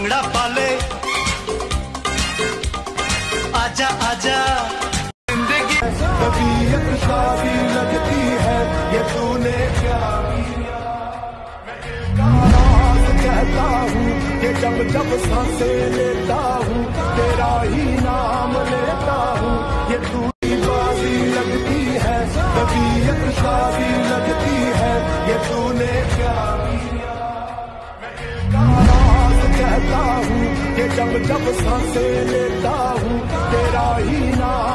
भंगड़ा पाले। आजा आजा। ज़िंदगी। शादी लगती है ये तूने क्या कहता हूँ कि जब जब साँसें लेता हूँ तेरा ही नाम लेता हूँ ये तू ही बाजी लगती है तबीयत शादी लगती है ये तूने किया जब जब साँसें लेता हूँ तेरा ही नाम लेता हूँ ये तू